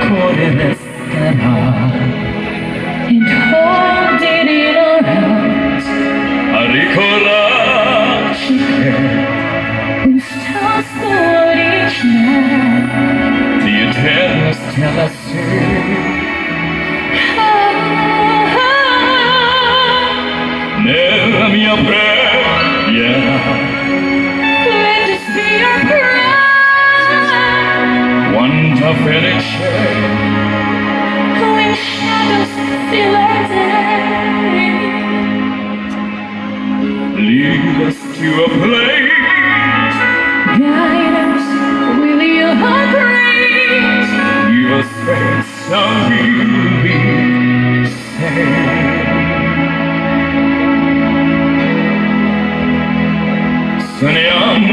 Corre the noite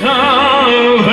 now